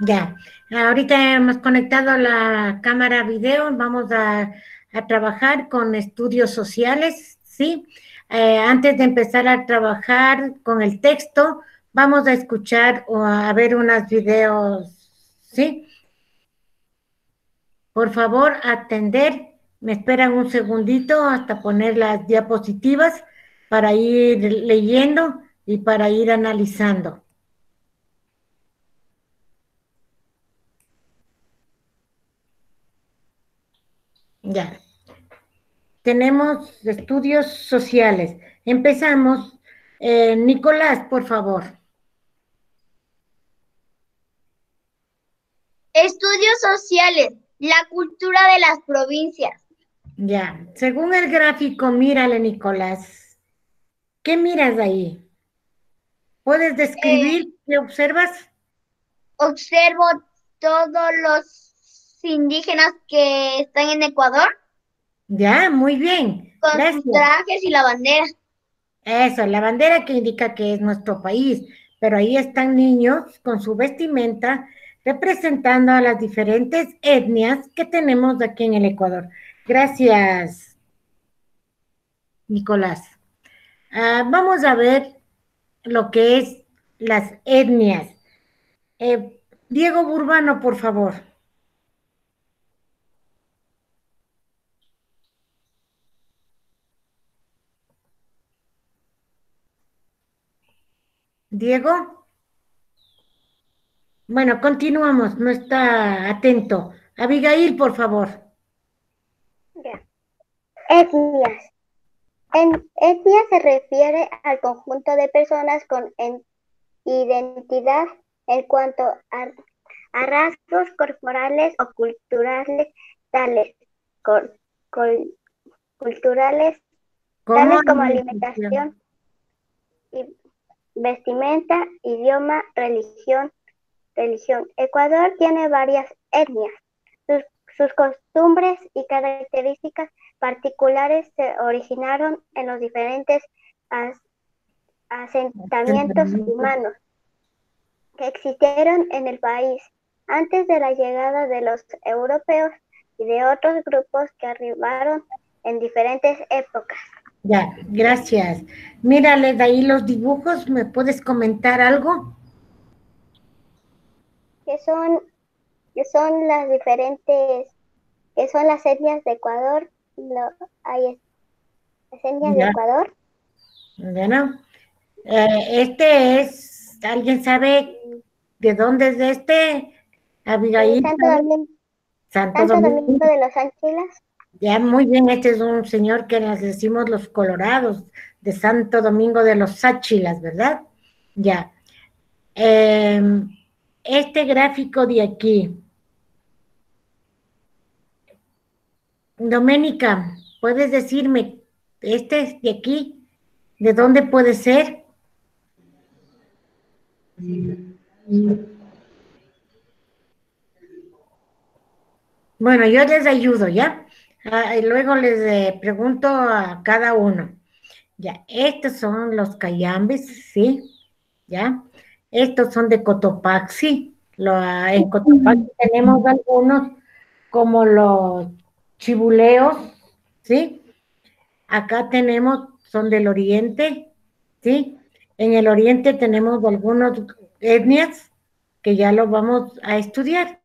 Ya, ahorita hemos conectado la cámara video, vamos a, trabajar con estudios sociales, ¿sí? Eh, antes de empezar a trabajar con el texto, vamos a escuchar o a ver unos videos, ¿sí? Por favor, atender, me esperan un segundito hasta poner las diapositivas para ir leyendo y para ir analizando. Ya. Tenemos estudios sociales. Empezamos. Eh, Nicolás, por favor. Estudios sociales, la cultura de las provincias. Ya, según el gráfico, mírale, Nicolás. ¿Qué miras ahí? ¿Puedes describir eh, qué observas? Observo todos los indígenas que están en Ecuador. Ya, muy bien. Con sus trajes y la bandera. Eso, la bandera que indica que es nuestro país, pero ahí están niños con su vestimenta representando a las diferentes etnias que tenemos aquí en el Ecuador. Gracias, Nicolás. Ah, vamos a ver lo que es las etnias. Eh, Diego Burbano, por favor. Diego. Bueno, continuamos, no está atento. Abigail, por favor. Etnias. En etnia se refiere al conjunto de personas con identidad en cuanto a, rasgos corporales o culturales tales, culturales tales como alimentación y vestimenta, idioma, religión, religión. Ecuador tiene varias etnias. Sus, costumbres y características particulares se originaron en los diferentes asentamientos humanos que existieron en el país antes de la llegada de los europeos y de otros grupos que arribaron en diferentes épocas. Ya, gracias. Mírale de ahí los dibujos, ¿me puedes comentar algo? Que son, que son las diferentes, que son las etnias de Ecuador. Lo, ahí las etnias de Ecuador. Bueno, eh, este es, ¿alguien sabe de dónde es este? Abigail. Santo Domingo, Santo, Domingo. de los Ángeles. Ya, muy bien, este es un señor que les decimos los colorados de Santo Domingo de los Sáchilas, ¿verdad? Ya. Em, este gráfico de aquí. Doménica, ¿puedes decirme, este de aquí, de dónde puede ser? Bueno, yo les ayudo, ¿ya? Ah, y luego les eh, pregunto a cada uno. Ya, estos son los cayambes, ¿sí? ¿Ya? Estos son de Cotopaxi. Lo, ah, en Cotopaxi tenemos algunos como los chibuleos, ¿sí? Acá tenemos, son del oriente, ¿sí? En el oriente tenemos algunos etnias que ya lo vamos a estudiar.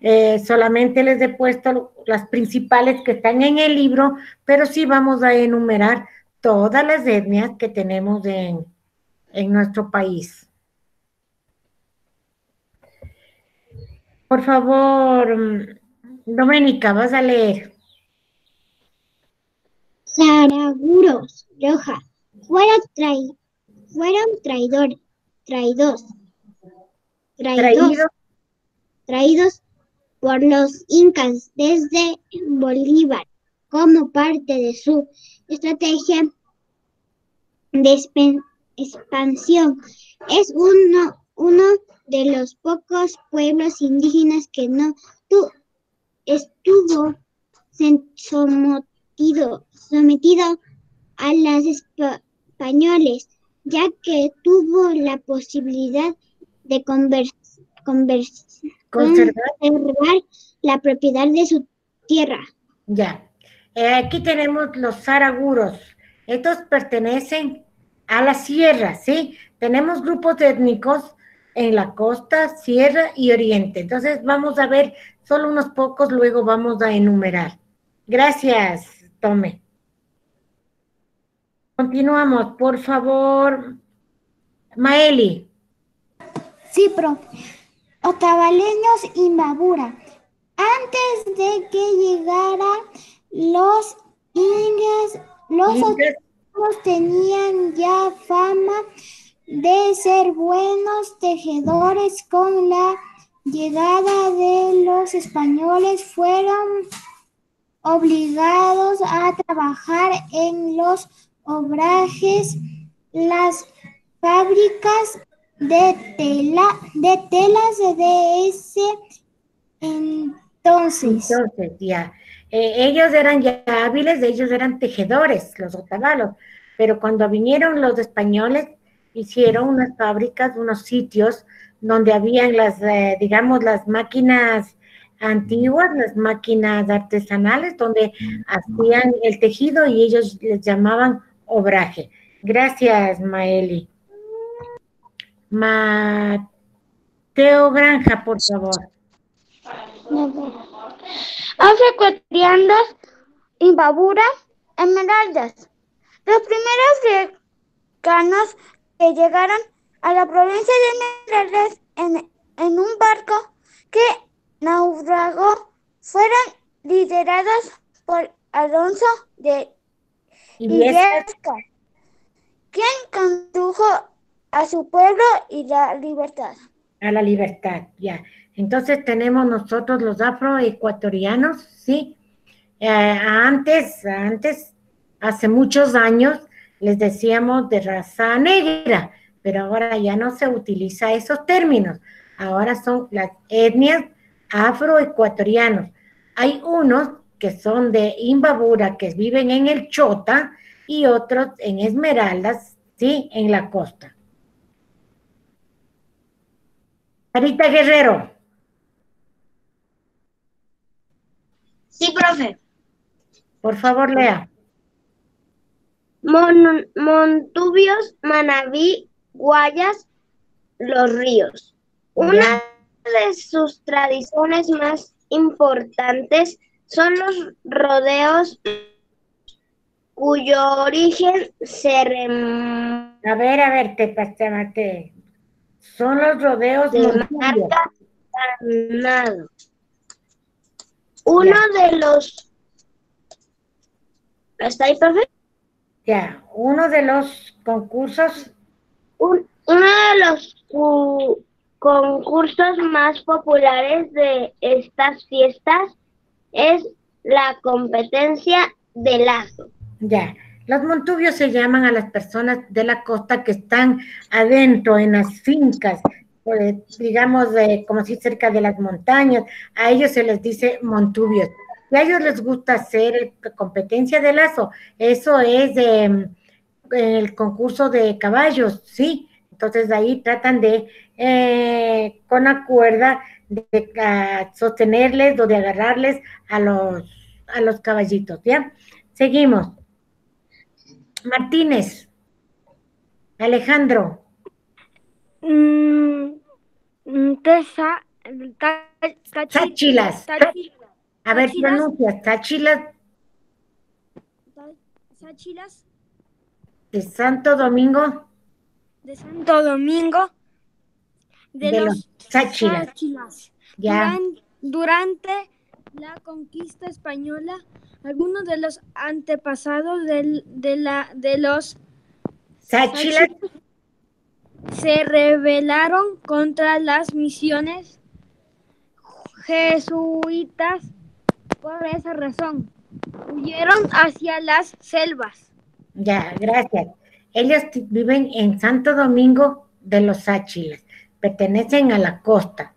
Eh, solamente les he puesto las principales que están en el libro, pero sí vamos a enumerar todas las etnias que tenemos en, en nuestro país. Por favor, Doménica, vas a leer. Saraguros, Roja, fueron, fueron traidor, traídos, traídos, traídos por los incas desde Bolívar como parte de su estrategia de expansión. Es uno, uno de los pocos pueblos indígenas que no estuvo sometido, sometido a los españoles, ya que tuvo la posibilidad de convers- Conservar. conservar la propiedad de su tierra. Ya. Eh, aquí tenemos los zaraguros. Estos pertenecen a la sierra, ¿sí? Tenemos grupos étnicos en la costa, sierra y oriente. Entonces vamos a ver solo unos pocos, luego vamos a enumerar. Gracias, Tome. Continuamos, por favor. Maeli. Sí, profe. Otavaleños y Mabura. Antes de que llegaran los incas, los otavaleños tenían ya fama de ser buenos tejedores. Con la llegada de los españoles fueron obligados a trabajar en los obrajes, las fábricas de tela, de telas de ese entonces. Entonces, ya. Eh, ellos eran ya hábiles, ellos eran tejedores, los otavalos, pero cuando vinieron los españoles, hicieron unas fábricas, unos sitios donde habían las, eh, digamos, las máquinas antiguas, las máquinas artesanales, donde hacían el tejido y ellos les llamaban obraje. Gracias, Maeli. Mateo Granja, por favor. Afroecuatorianas, Imbabura, Esmeraldas. Los primeros africanos que llegaron a la provincia de Esmeraldas en, en un barco que naufragó fueron liderados por Alonso de. Illescas, quien condujo a su pueblo y la libertad. A la libertad, ya. Entonces tenemos nosotros los afroecuatorianos, ¿sí? Eh, antes, antes, hace muchos años, les decíamos de raza negra, pero ahora ya no se utiliza esos términos. Ahora son las etnias afroecuatorianos. Hay unos que son de Imbabura, que viven en el Chota, y otros en Esmeraldas, ¿sí? En la costa. Sarita Guerrero. Sí, profe. Por favor, lea. Mon- Montubios, Manabí, Guayas, Los Ríos. Una de sus tradiciones más importantes son los rodeos cuyo origen se rem- A ver, a ver, te. Son los rodeos montubios. remarca ganado. Uno de los... ¿Está ahí, profe? Ya, uno de los concursos, Un- uno de los cu- concursos más populares de estas fiestas es la competencia de lazo. ya. Los montubios se llaman a las personas de la costa que están adentro en las fincas, eh, digamos, eh, como si cerca de las montañas. A ellos se les dice montubios. Y a ellos les gusta hacer el- competencia de lazo. Eso es de, el concurso de caballos, ¿sí? Entonces ahí tratan de, eh, con la cuerda, sostenerles o de agarrarles a los, a los caballitos, ¿ya? Seguimos. Martínez. Alejandro. Mm, mm, Tesa, ta- tachi- Táchilas. tachi- A ver, Táchilas. pronuncia. Táchilas ta- Sáchilas de Santo Domingo de Santo Domingo de, de los los Táchilas. Sáchilas. Ya. Duran- durante la conquista española, algunos de los antepasados del- de, la, de los Táchilas. se rebelaron contra las misiones jesuitas. Por esa razón, huyeron hacia las selvas. Ya, gracias. Ellos viven en Santo Domingo de los Sáchilas. Pertenecen a la costa.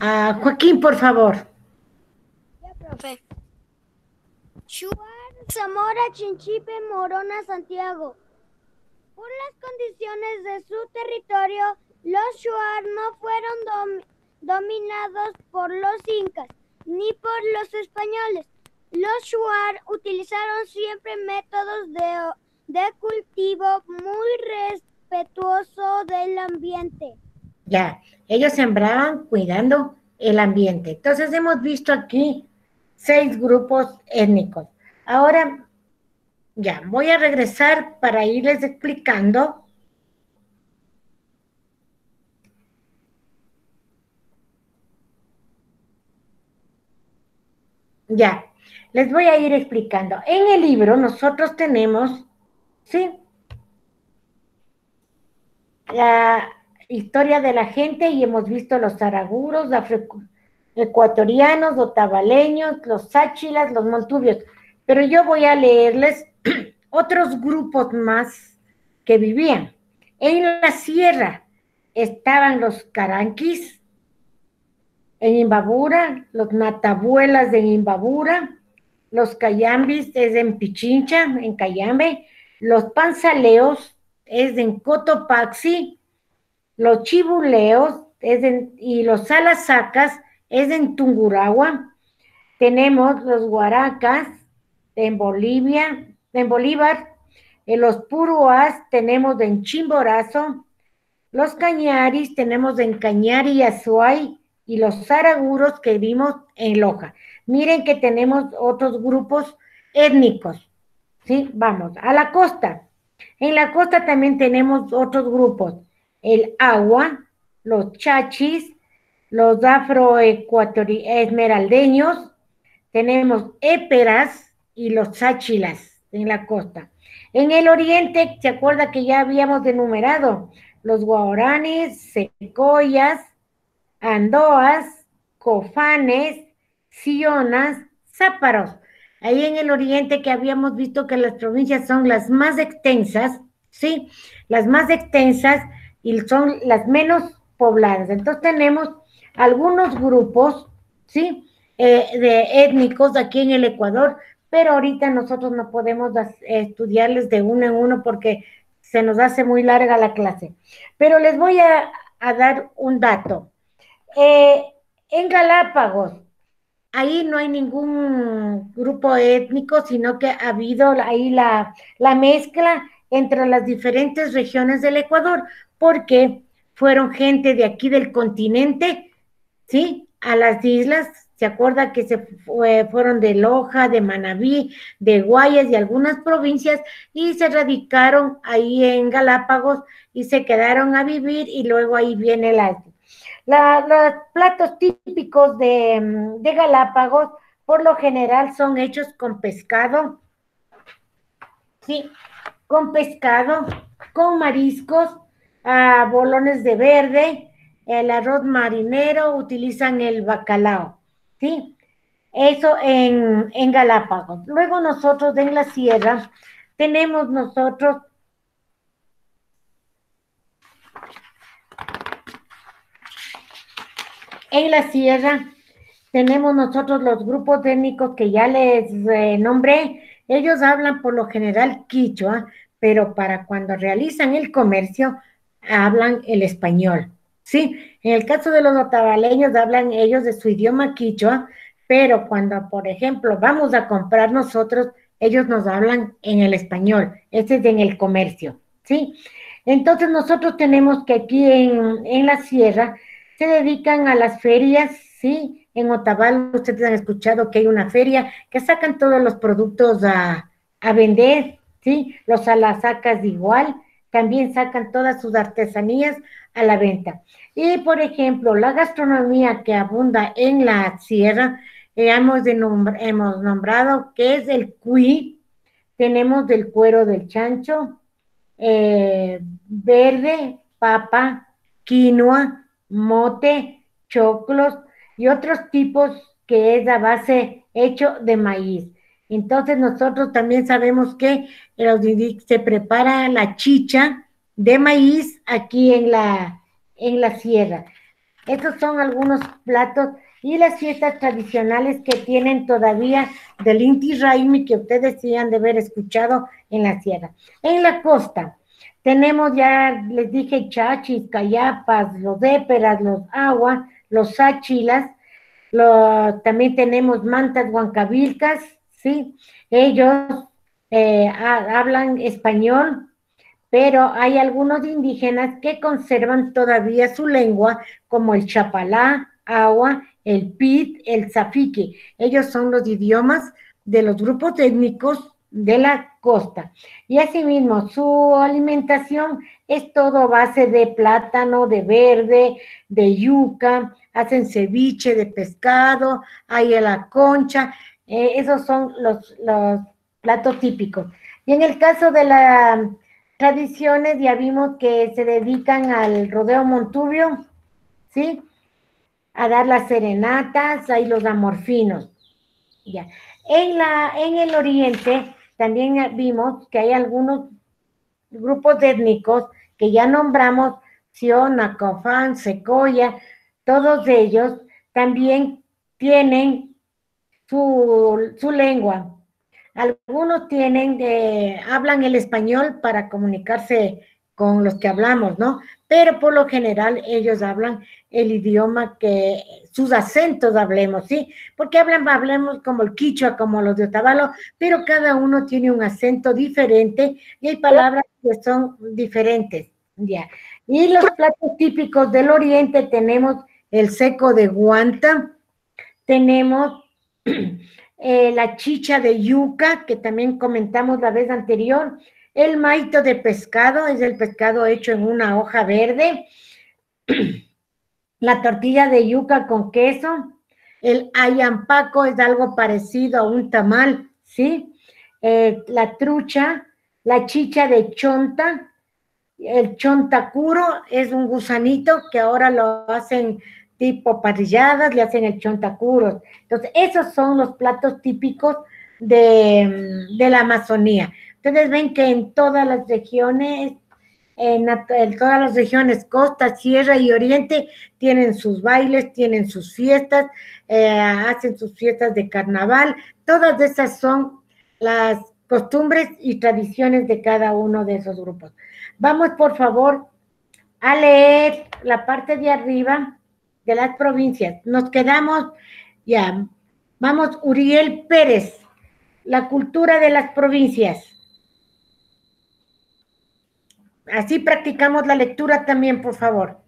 Ah, Joaquín, por favor. profe. Zamora, Chinchipe, Morona, Santiago. Por las condiciones de su territorio, los Shuar no fueron dom- dominados por los incas ni por los españoles. Los Shuar utilizaron siempre métodos de, de cultivo muy respetuoso del ambiente. Ya, ellos sembraban cuidando el ambiente. Entonces hemos visto aquí seis grupos étnicos. Ahora, ya, voy a regresar para irles explicando. Ya, les voy a ir explicando. En el libro nosotros tenemos, ¿sí? La historia de la gente y hemos visto los zaraguros, afro- ecuatorianos, otavaleños, los sáchilas, los montubios. Pero yo voy a leerles otros grupos más que vivían. En la sierra estaban los caranquis, en Imbabura, los natabuelas de Imbabura, los cayambis es en Pichincha, en Cayambe, los panzaleos es en Cotopaxi, los chibuleos es en- y los salasacas es en Tungurahua. Tenemos los huaracas en Bolivia, en Bolívar, en los puruas tenemos en Chimborazo, los cañaris tenemos en Cañari y Azuay, y los zaraguros que vimos en Loja. Miren que tenemos otros grupos étnicos. ¿Sí? Vamos, a la costa. En la costa también tenemos otros grupos. El agua, los chachis, los afroesmeraldeños, tenemos éperas y los sáchilas en la costa. En el oriente, ¿se acuerda que ya habíamos enumerado? Los guaraníes, secoyas, andoas, cofanes, sionas, záparos. Ahí en el oriente que habíamos visto que las provincias son las más extensas, ¿sí? Las más extensas y son las menos pobladas. Entonces tenemos algunos grupos, ¿sí? Eh, de étnicos aquí en el Ecuador, pero ahorita nosotros no podemos estudiarles de uno en uno porque se nos hace muy larga la clase. Pero les voy a, a dar un dato. Eh, en Galápagos, ahí no hay ningún grupo étnico, sino que ha habido ahí la, la mezcla entre las diferentes regiones del Ecuador, porque fueron gente de aquí del continente, ¿sí? A las islas, ¿se acuerda que se fue- fueron de Loja, de Manabí, de Guayas y algunas provincias y se radicaron ahí en Galápagos y se quedaron a vivir y luego ahí viene la, la- los platos típicos de Galápagos, por lo general, son hechos con pescado, sí, con pescado, con mariscos, ah, bolones de verde, el arroz marinero, utilizan el bacalao, sí. Eso en, en Galápagos. Luego nosotros en la sierra tenemos nosotros En la sierra tenemos nosotros los grupos étnicos que ya les eh, nombré. Ellos hablan por lo general quichua, pero para cuando realizan el comercio hablan el español. Sí, en el caso de los otavaleños hablan ellos de su idioma quichua, pero cuando, por ejemplo, vamos a comprar nosotros, ellos nos hablan en el español. Este es en el comercio, ¿sí? Entonces nosotros tenemos que aquí en, en la sierra se dedican a las ferias, ¿sí? En Otavalo ustedes han escuchado que hay una feria que sacan todos los productos a, a vender, ¿sí? Los alasacas igual, también sacan todas sus artesanías a la venta. Y, por ejemplo, la gastronomía que abunda en la sierra, eh, hemos, de hemos nombrado que es el cuy, tenemos del cuero del chancho, eh, verde, papa, quinoa, mote, choclos y otros tipos que es a base hecho de maíz. Entonces nosotros también sabemos que se prepara la chicha de maíz aquí en la, en la sierra. Estos son algunos platos y las fiestas tradicionales que tienen todavía del Inti Raimi que ustedes sí han de haber escuchado en la sierra. En la costa tenemos ya, les dije, chachis, cayapas, los éperas, los agua, los áchilas, lo, también tenemos mantas huancavilcas, ¿sí? Ellos eh, hablan español, pero hay algunos indígenas que conservan todavía su lengua, como el chapalá, agua, el pit, el zafique. Ellos son los idiomas de los grupos étnicos de la costa. Y asimismo, su alimentación es todo base de plátano, de verde, de yuca, hacen ceviche de pescado, hay la concha, eh, esos son los, platos típicos. Y en el caso de las tradiciones, ya vimos que se dedican al rodeo montubio, ¿sí? A dar las serenatas, hay los amorfinos. Ya. En, la, en el oriente también vimos que hay algunos grupos étnicos que ya nombramos, Siona, Cofán, Secoya, todos ellos también tienen su, su lengua. Algunos tienen, eh, hablan el español para comunicarse con los que hablamos, ¿no? Pero por lo general ellos hablan el idioma que sus acentos hablemos, ¿sí? Porque hablan, hablemos como el quichua, como los de Otavalo, pero cada uno tiene un acento diferente y hay palabras que son diferentes, ¿ya? Y los platos típicos del oriente tenemos el seco de guanta, tenemos eh, la chicha de yuca, que también comentamos la vez anterior, el maito de pescado, es el pescado hecho en una hoja verde. La tortilla de yuca con queso. El ayampaco es algo parecido a un tamal, ¿sí? Eh, la trucha, la chicha de chonta, el chontacuro es un gusanito que ahora lo hacen tipo parrilladas, le hacen el chontacuro. Entonces, esos son los platos típicos de, de la Amazonía. Ustedes ven que en todas las regiones, en, todas las regiones, costa, sierra y oriente, tienen sus bailes, tienen sus fiestas, eh, hacen sus fiestas de carnaval. Todas esas son las costumbres y tradiciones de cada uno de esos grupos. Vamos, por favor, a leer la parte de arriba de las provincias. Nos quedamos ya. Vamos, Uriel Pérez, la cultura de las provincias. Así practicamos la lectura también, por favor.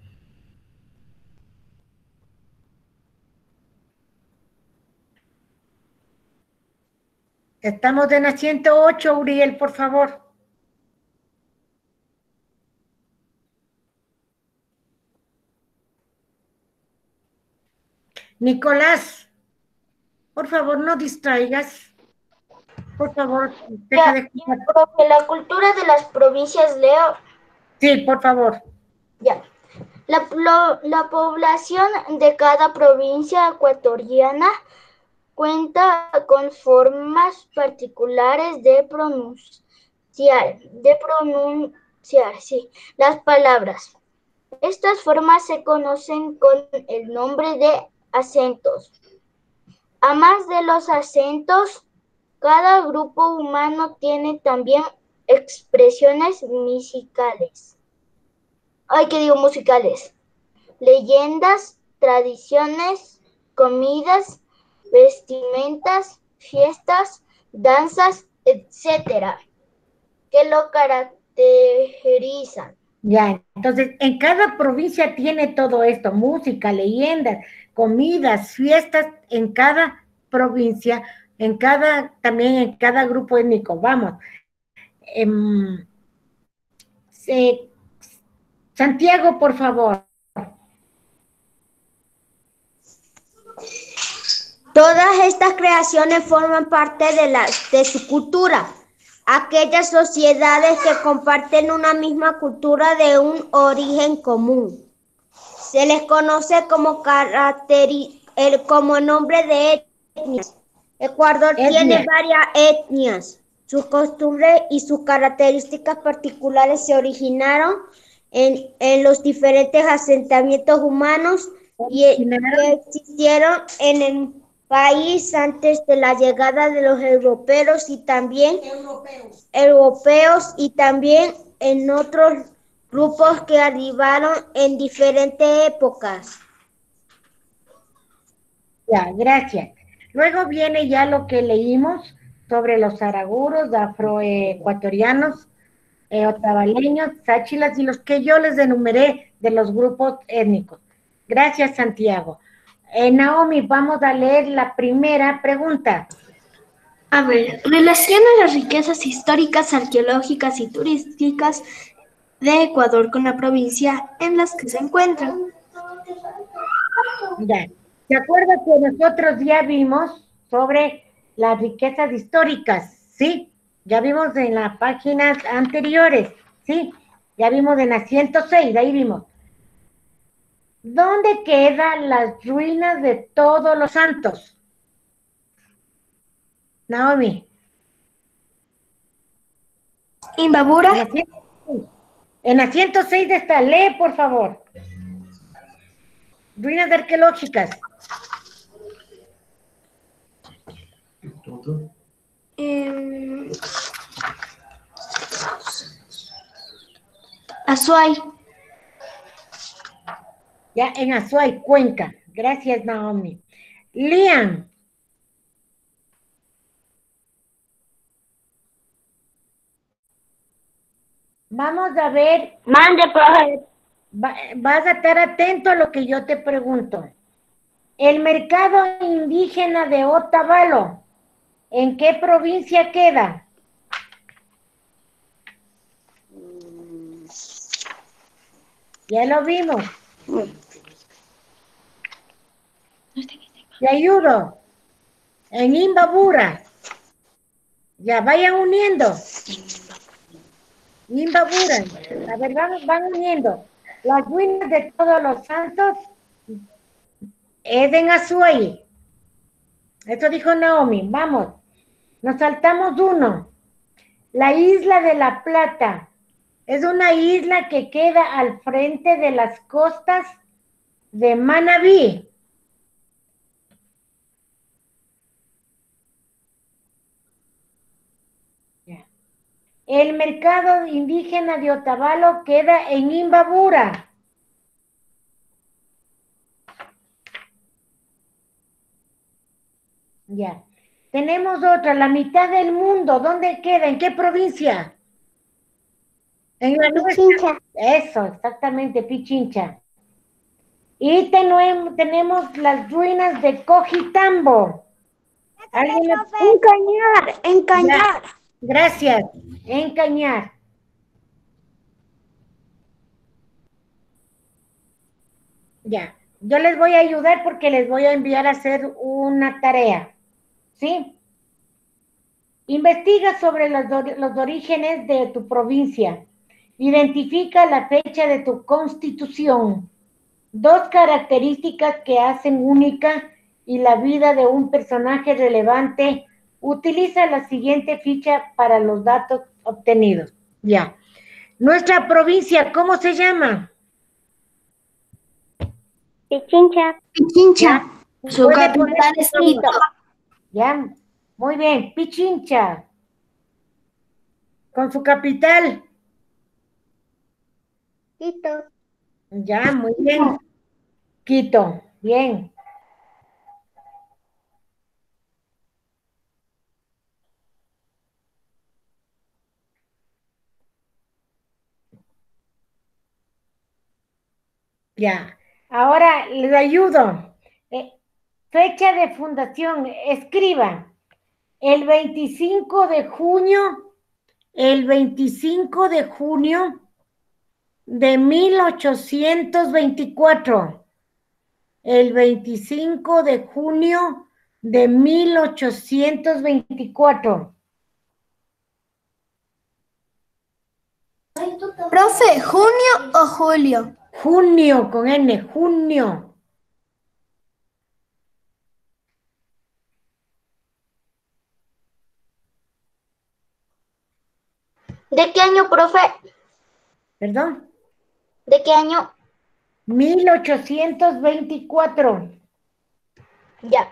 Estamos en la 108, Uriel, por favor. Nicolás, por favor, no distraigas. Por favor, deja de la cultura de las provincias, Leo, Sí, por favor. Ya. La, la población de cada provincia ecuatoriana cuenta con formas particulares de pronunciar, de pronunciar, sí, las palabras. Estas formas se conocen con el nombre de acentos. A más de los acentos, cada grupo humano tiene también expresiones musicales. Ay, ¿qué digo musicales? Leyendas, tradiciones, comidas, vestimentas, fiestas, danzas, etcétera, que lo caracterizan. Ya, entonces en cada provincia tiene todo esto, música, leyendas, comidas, fiestas, en cada provincia, en cada, también en cada grupo étnico. Vamos, Em, Santiago, por favor. Todas estas creaciones forman parte de, la, de su cultura. Aquellas sociedades que comparten una misma cultura de un origen común. Se les conoce como, como nombre de etnias. Ecuador tiene varias etnias. Sus costumbres y sus características particulares se originaron en, los diferentes asentamientos humanos y que existieron en el país antes de la llegada de los europeos y también europeos, y también en otros grupos que arribaron en diferentes épocas. Ya, gracias. Luego viene ya lo que leímos sobre los araguros, afroecuatorianos, eh, otavaleños, sáchilas y los que yo les enumeré de los grupos étnicos. Gracias, Santiago. Eh, Naomi, vamos a leer la primera pregunta. A ver, relaciona las riquezas históricas, arqueológicas y turísticas de Ecuador con la provincia en las que se encuentran. Ya. ¿Se acuerda que nosotros ya vimos sobre las riquezas históricas? Sí, ya vimos en las páginas anteriores, sí, ya vimos en la 106, ahí vimos. ¿Dónde quedan las ruinas de todos los santos? Naomi. Imbabura. En la 106 de esta, lee, por favor. Ruinas arqueológicas. Eh, Azuay. Ya, en Azuay, Cuenca. Gracias, Naomi. Liam. Vamos a ver. Mande, profe. Va- vas a estar atento a lo que yo te pregunto. El mercado indígena de Otavalo, ¿en qué provincia queda? Ya lo vimos. Te ayudo. En Imbabura. Ya vayan uniendo. Imbabura. A ver, van, van uniendo. Las ruinas de todos los santos es en Azuay. Eso dijo Naomi. Vamos. Nos saltamos uno. La isla de la Plata. Es una isla que queda al frente de las costas de Manabí. El mercado indígena de Otavalo queda en Imbabura. Ya. Tenemos otra, la mitad del mundo. ¿Dónde queda? ¿En qué provincia? En la nuestra. Pichincha. Eso, exactamente, Pichincha. Y tenemos las ruinas de Cojitambo. ¿Alguien me- Encañar, encañar. Gracias. En Cañar. Ya. Yo les voy a ayudar porque les voy a enviar a hacer una tarea. ¿Sí? Investiga sobre los, los orígenes de tu provincia. Identifica la fecha de tu constitución. Dos características que hacen única y la vida de un personaje relevante. Utiliza la siguiente ficha para los datos obtenidos. Ya. Nuestra provincia, ¿cómo se llama? Pichincha. Pichincha. Su Puede capital es Quito. Ya. Muy bien. Pichincha. Con su capital. Quito. Ya, muy bien. Quito. Bien. Ya. Ahora les ayudo. Eh, fecha de fundación. Escriba. El 25 de junio. El 25 de junio de 1824. El 25 de junio de 1824. Profe, ¿junio o julio? Junio con N, junio. ¿De qué año, profe? Perdón. ¿De qué año? 1824. Ya.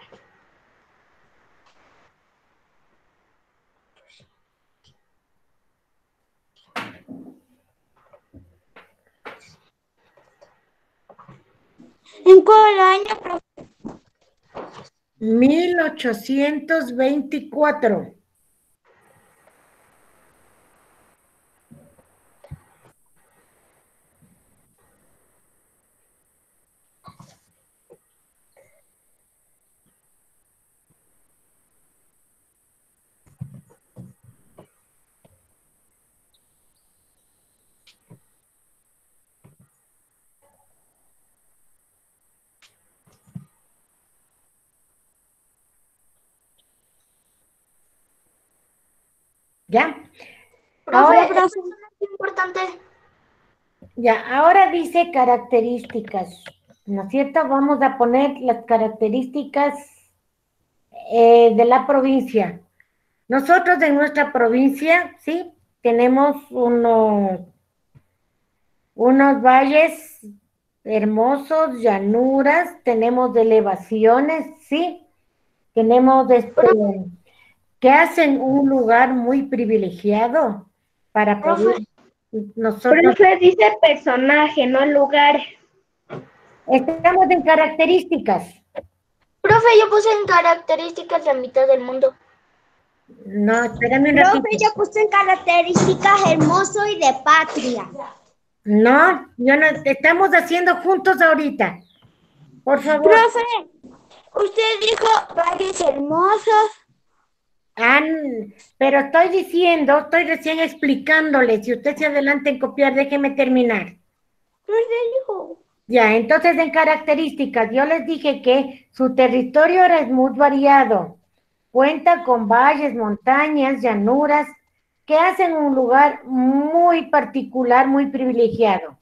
¿En cuál año, profe? 1824. ¿Ya? Ahora, es importante. ya, ahora dice características, ¿no es cierto? Vamos a poner las características eh, de la provincia. Nosotros en nuestra provincia, ¿sí? Tenemos unos, unos valles hermosos, llanuras, tenemos elevaciones, ¿sí? Tenemos este, que hacen un lugar muy privilegiado para poder nosotros Profe dice personaje, no lugar. estamos en características. Profe, yo puse en características la mitad del mundo. No, espérame un ratito. Profe, yo puse en características hermoso y de patria. No, yo no, estamos haciendo juntos ahorita. Por favor. Profe, usted dijo valles hermosos. Pero estoy diciendo, estoy recién explicándole. Si usted se adelanta en copiar, déjeme terminar. Dijo. Ya, entonces en características, yo les dije que su territorio era muy variado. Cuenta con valles, montañas, llanuras, que hacen un lugar muy particular, muy privilegiado.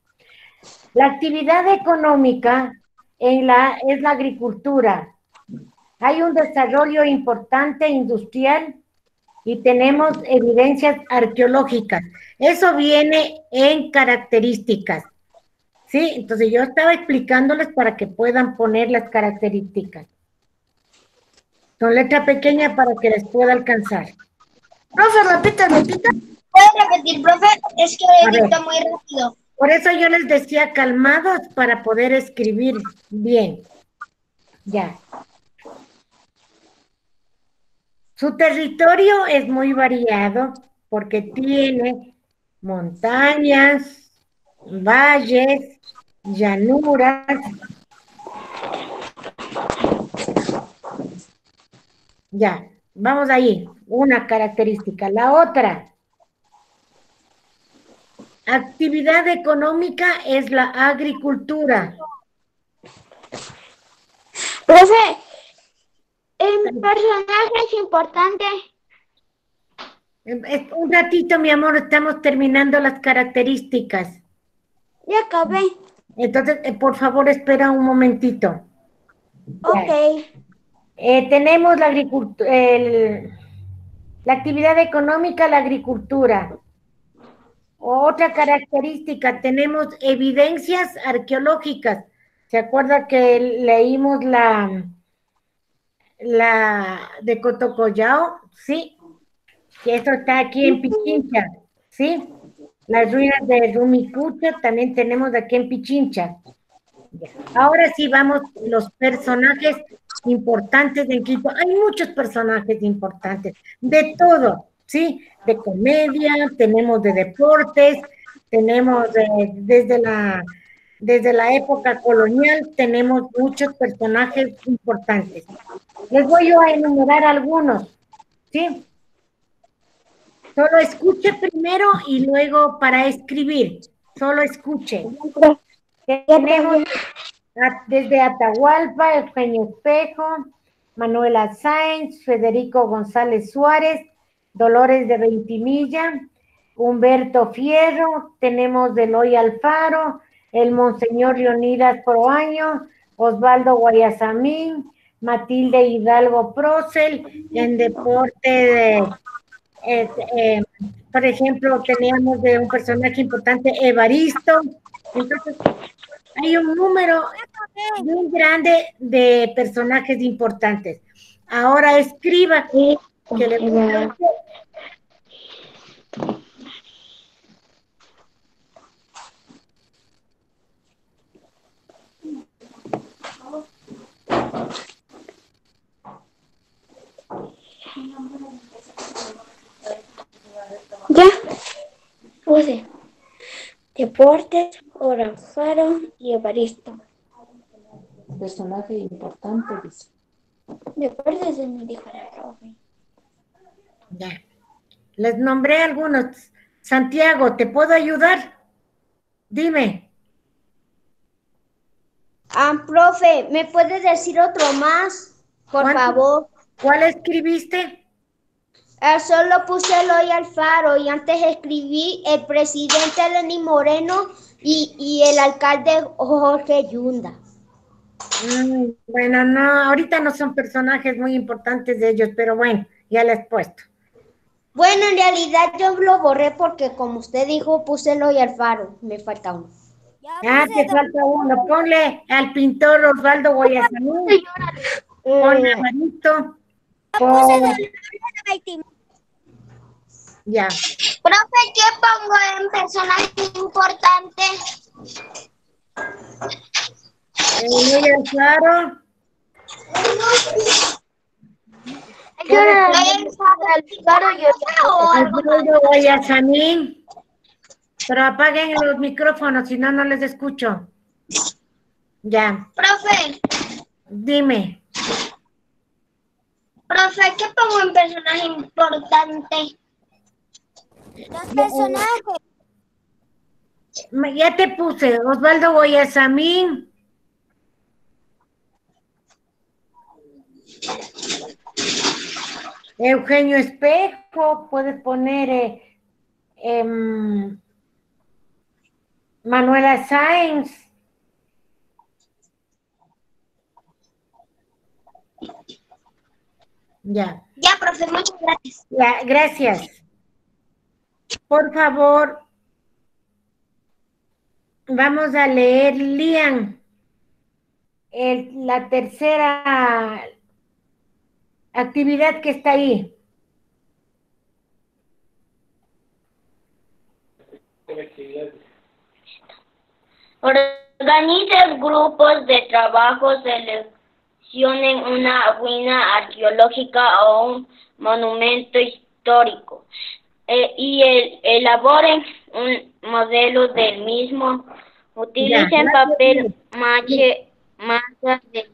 La actividad económica en la, es la agricultura. Hay un desarrollo importante industrial y tenemos evidencias arqueológicas. Eso viene en características. Sí, entonces yo estaba explicándoles para que puedan poner las características. Son letra pequeña para que les pueda alcanzar. Profe, repita, repita. ¿Puede repetir, profe? Es que A ver. edita muy rápido. Por eso yo les decía calmados para poder escribir bien. Ya. Su territorio es muy variado porque tiene montañas, valles, llanuras. Ya, vamos ahí. Una característica. La otra. Actividad económica es la agricultura. Profe, el personaje es importante. Un ratito, mi amor, estamos terminando las características. Ya acabé. Entonces, eh, por favor, espera un momentito. Ok. Eh, tenemos la agricultura, la actividad económica, la agricultura. Otra característica, tenemos evidencias arqueológicas. ¿Se acuerda que leímos la, la de Cotocollao? Sí, que esto está aquí en Pichincha, ¿sí? Las ruinas de Rumicucha también tenemos aquí en Pichincha. Ahora sí vamos los personajes importantes en Quito. Hay muchos personajes importantes, de todo, ¿sí? De comedia, tenemos de deportes, tenemos de- desde la desde la época colonial tenemos muchos personajes importantes. Les voy a enumerar algunos, ¿sí? Solo escuche primero y luego para escribir. Solo escuche. Tenemos desde Atahualpa, Eugenio Espejo, Manuela Sáenz, Federico González Suárez, Dolores de Ventimilla, Humberto Fierro, tenemos Deloy Alfaro, el Monseñor Leonidas Proaño, Osvaldo Guayasamín, Matilde Hidalgo Procel, en deporte de, eh, eh, por ejemplo, teníamos de un personaje importante, Evaristo. Entonces, hay un número muy grande de personajes importantes. Ahora escriba que le Ya, puse deportes, Oranfaro y Evaristo. Personaje importante, dice. Deportes de mi dijo la. Ya. Les nombré algunos. Santiago, ¿te puedo ayudar? Dime. Ah, profe, ¿me puede decir otro más? Por favor. ¿Cuál escribiste? Ah, solo puse Eloy Alfaro y antes escribí el presidente Lenín Moreno y, y el alcalde Jorge Yunda. Mm, bueno, no, ahorita no son personajes muy importantes de ellos, pero bueno, ya les he puesto. Bueno, en realidad yo lo borré porque como usted dijo, puse Eloy Alfaro. Me falta uno. Ah, te falta uno. Ponle al pintor Osvaldo Guayasamín. Ponle a Marito. Pon- Ya. Profe, ¿qué pongo en personaje importante? Eloy Alfaro. Yo Alfaro y Osvaldo Guayasamín. Pero apaguen los micrófonos, si no, no les escucho. Ya, Profe, dime. profe, ¿qué pongo en personaje importante? Los personajes. Ya te puse Osvaldo Guayasamín. Eugenio Espejo, puedes poner eh, em, Manuela Sáenz. Ya. Ya, profe, muchas gracias. Ya, gracias. Por favor, vamos a leer, Lian, el- la tercera actividad que está ahí. Organice grupos de trabajo, seleccionen una ruina arqueológica o un monumento histórico eh, y el- elaboren un modelo del mismo. Utilicen papel mache, masa de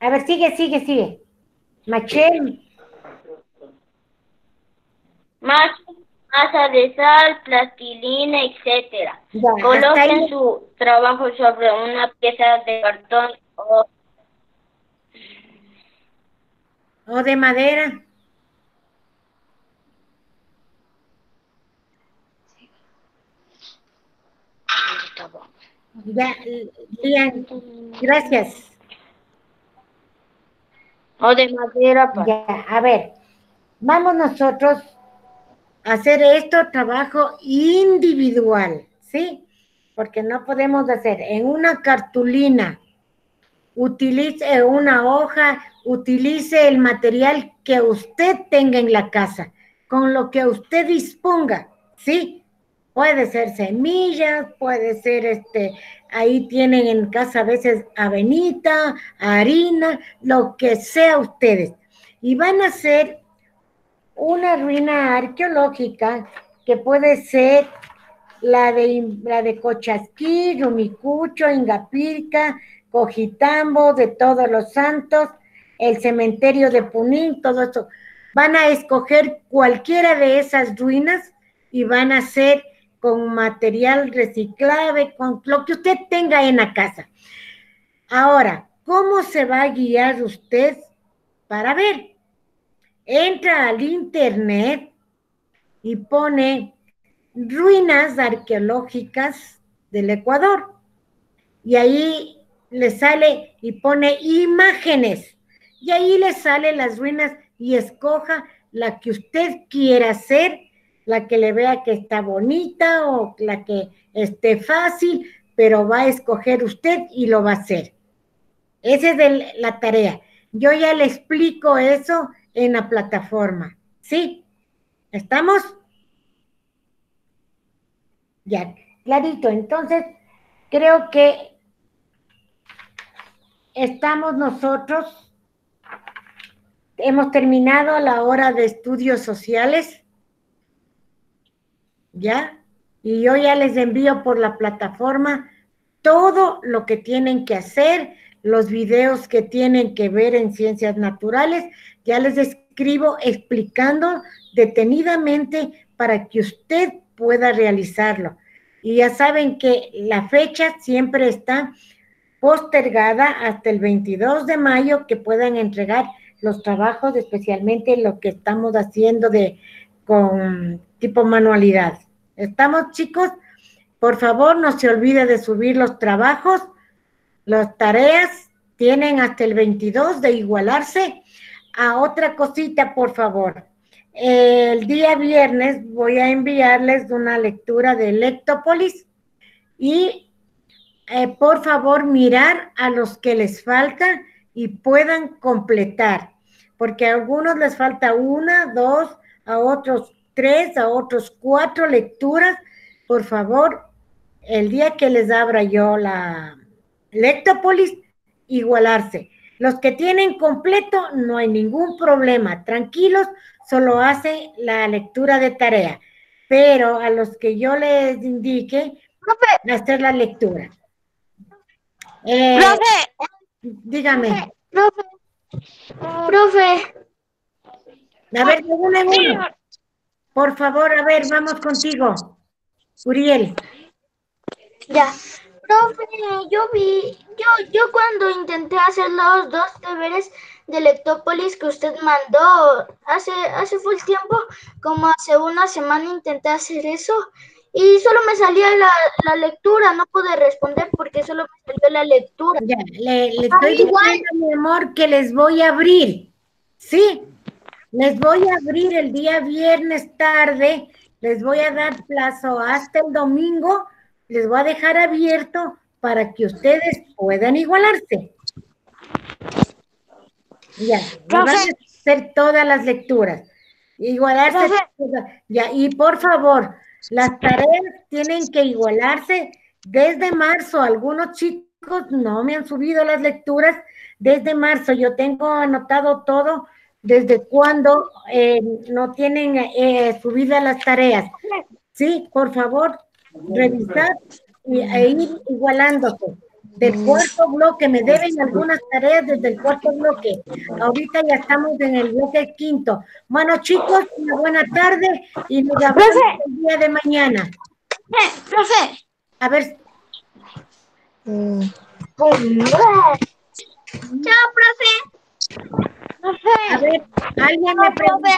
A ver, sigue, sigue, sigue. Machel, masa, masa de sal, plastilina, etcétera. Coloquen su trabajo sobre una pieza de cartón o o de madera. Ya, Lian, gracias. o de madera Ya, a ver, vamos nosotros hacer esto trabajo individual, ¿sí? Porque no podemos hacer en una cartulina, utilice una hoja, utilice el material que usted tenga en la casa, con lo que usted disponga, ¿sí? Puede ser semillas, puede ser este, ahí tienen en casa a veces avenita, harina, lo que sea ustedes. Y van a hacer una ruina arqueológica que puede ser la de, la de Cochasquí, Rumicucho, Ingapirca, Cojitambo, de Todos los Santos, el cementerio de Punín, todo esto. Van a escoger cualquiera de esas ruinas y van a hacer con material reciclable, con lo que usted tenga en la casa. Ahora, ¿cómo se va a guiar usted para ver? Entra al internet y pone ruinas arqueológicas del Ecuador. Y ahí le sale y pone imágenes. Y ahí le sale las ruinas y escoja la que usted quiera hacer, la que le vea que está bonita o la que esté fácil, pero va a escoger usted y lo va a hacer. Esa es la tarea. Yo ya le explico eso en la plataforma. ¿Sí? ¿Estamos? Ya, clarito. Entonces, creo que estamos nosotros, hemos terminado la hora de estudios sociales. ¿ya? Y yo ya les envío por la plataforma todo lo que tienen que hacer, los videos que tienen que ver en ciencias naturales, ya les escribo explicando detenidamente para que usted pueda realizarlo. Y ya saben que la fecha siempre está postergada hasta el 22 de mayo que puedan entregar los trabajos, especialmente lo que estamos haciendo de con tipo manualidad. ¿Estamos, chicos? Por favor, no se olvide de subir los trabajos, las tareas. Tienen hasta el 22 de igualarse. A otra cosita, por favor. El día viernes voy a enviarles una lectura de Lectopolis y eh, por favor mirar a los que les falta y puedan completar, porque a algunos les falta una, dos, a otros tres, a otros cuatro lecturas. Por favor, el día que les abra yo la Lectopolis, igualarse. Los que tienen completo, no hay ningún problema, tranquilos, solo hace la lectura de tarea. Pero a los que yo les indique, hacer la lectura. Eh, profe. Dígame. Profe. Profe. A ver, una uno. Por favor, a ver, vamos contigo. Uriel. Ya. Profe, yo vi, yo, yo cuando intenté hacer los dos deberes de Lectópolis que usted mandó hace, hace full tiempo, como hace una semana intenté hacer eso y solo me salía la, lectura, no pude responder porque solo me salió la lectura. Ya, le, estoy diciendo, mi amor, que les voy a abrir, ¿sí? Les voy a abrir el día viernes tarde, les voy a dar plazo hasta el domingo les voy a dejar abierto para que ustedes puedan igualarse. Ya, van a hacer todas las lecturas. Igualarse. Ya, y por favor, las tareas tienen que igualarse desde marzo. Algunos chicos no me han subido las lecturas desde marzo. Yo tengo anotado todo desde cuando eh, no tienen eh, subidas las tareas. Sí, por favor, revisar y, e ir igualándose. Del cuarto bloque, me deben algunas tareas desde el cuarto bloque. Ahorita ya estamos en el bloque quinto. Bueno, chicos, una buena tarde y nos vemos el día de mañana. profe. A ver. Chao, profe. A ver, alguien me pregunta